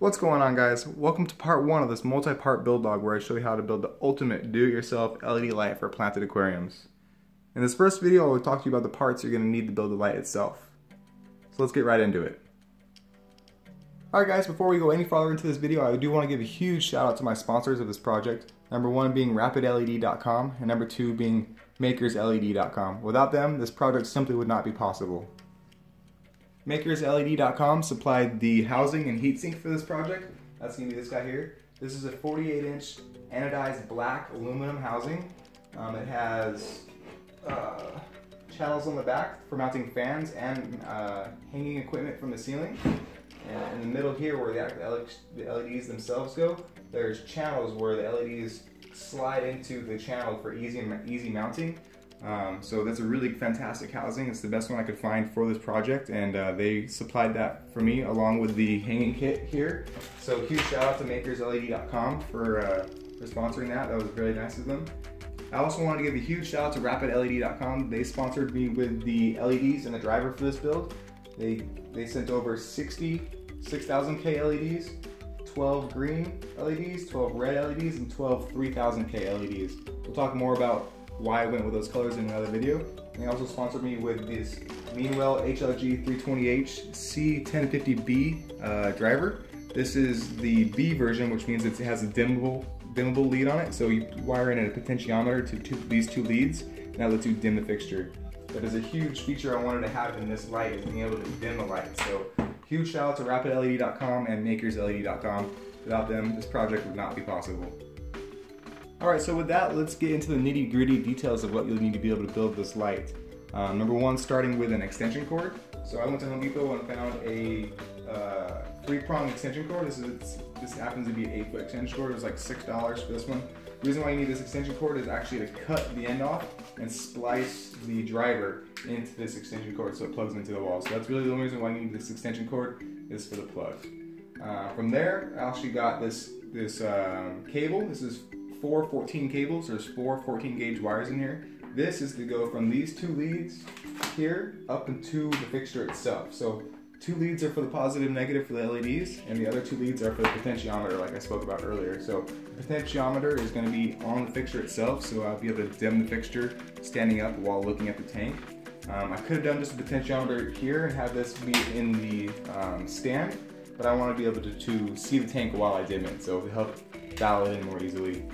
What's going on guys? Welcome to part one of this multi-part build log where I show you how to build the ultimate do-it-yourself LED light for planted aquariums. In this first video I will talk to you about the parts you're going to need to build the light itself. So let's get right into it. Alright guys, before we go any farther into this video, I do want to give a huge shout out to my sponsors of this project. Number one being RapidLED.com and number two being MakersLED.com. Without them, this project simply would not be possible. MakersLED.com supplied the housing and heatsink for this project. That's to be this guy here. This is a 48 inch anodized black aluminum housing. Um, it has uh, channels on the back for mounting fans and uh, hanging equipment from the ceiling. And in the middle here where the LEDs themselves go, there's channels where the LEDs slide into the channel for easy, easy mounting. Um, so that's a really fantastic housing. It's the best one I could find for this project and uh, they supplied that for me along with the hanging kit here. So huge shout out to makersled.com for, uh, for sponsoring that. That was really nice of them. I also wanted to give a huge shout out to rapidled.com. They sponsored me with the LEDs and the driver for this build. They, they sent over 60 6000K LEDs, 12 green LEDs, 12 red LEDs, and 12 3000K LEDs. We'll talk more about why I went with those colors in another video. And they also sponsored me with this Meanwell HLG 320H C1050B uh, driver. This is the B version, which means it has a dimmable, dimmable lead on it. So you wire in a potentiometer to two, these two leads, and that lets you dim the fixture. That is a huge feature I wanted to have in this light, is being able to dim the light. So huge shout out to rapidled.com and makersled.com. Without them, this project would not be possible. Alright, so with that, let's get into the nitty gritty details of what you'll need to be able to build this light. Um, number one, starting with an extension cord. So I went to Home Depot and found a uh, three-prong extension cord. This is this happens to be an eight-foot extension cord. It was like six dollars for this one. The reason why you need this extension cord is actually to cut the end off and splice the driver into this extension cord so it plugs into the wall. So that's really the only reason why you need this extension cord is for the plug. Uh, from there, I actually got this this um, cable. This is four 14 cables. There's four 14 gauge wires in here. This is to go from these two leads here up into the fixture itself. So two leads are for the positive and negative for the LEDs and the other two leads are for the potentiometer like I spoke about earlier. So the potentiometer is going to be on the fixture itself so I'll be able to dim the fixture standing up while looking at the tank. Um, I could have done just a potentiometer here and have this be in the um, stand but I want to be able to, to see the tank while I dim it so it'll help dial it in more easily.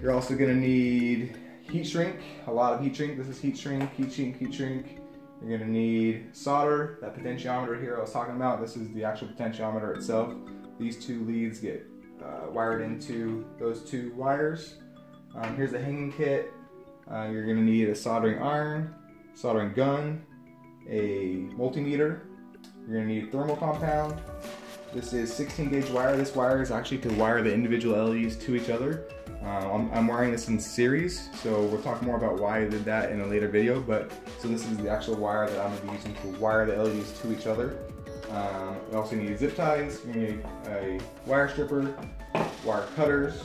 You're also gonna need heat shrink, a lot of heat shrink. This is heat shrink, heat shrink, heat shrink. You're gonna need solder, that potentiometer here I was talking about. This is the actual potentiometer itself. These two leads get uh, wired into those two wires. Um, here's the hanging kit. Uh, you're gonna need a soldering iron, soldering gun, a multimeter. You're gonna need thermal compound. This is 16 gauge wire. This wire is actually to wire the individual LEDs to each other. Uh, I'm, I'm, wiring this in series, so we'll talk more about why I did that in a later video, but so this is the actual wire that I'm going to be using to wire the LEDs to each other. Um, we also need zip ties, we need a wire stripper, wire cutters.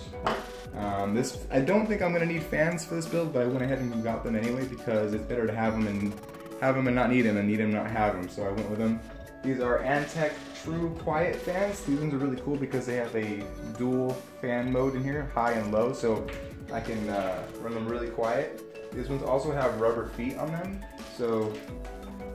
Um, this I don't think I'm going to need fans for this build, but I went ahead and got them anyway because it's better to have them and have them and not need them and need them and not have them, so I went with them. These are Antec True Quiet fans. These ones are really cool because they have a dual fan mode in here, high and low, so I can uh, run them really quiet. These ones also have rubber feet on them, so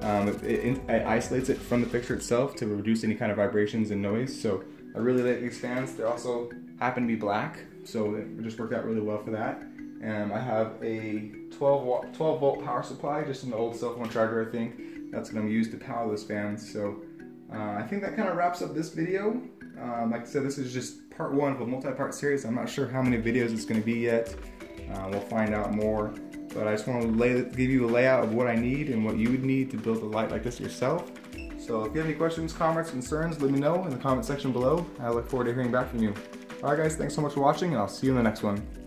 um, it, it, it, isolates it from the fixture itself to reduce any kind of vibrations and noise. So I really like these fans. They also happen to be black, so it just worked out really well for that. And I have a 12 volt, 12 volt power supply, just an old cell phone charger, I think that's going to be used to power those fans. So uh, I think that kind of wraps up this video. Um, like I said, this is just part one of a multi-part series. I'm not sure how many videos it's going to be yet. Uh, we'll find out more. But I just want to lay, give you a layout of what I need and what you would need to build a light like this yourself. So if you have any questions, comments, concerns, let me know in the comment section below. I look forward to hearing back from you. Alright guys, thanks so much for watching and I'll see you in the next one.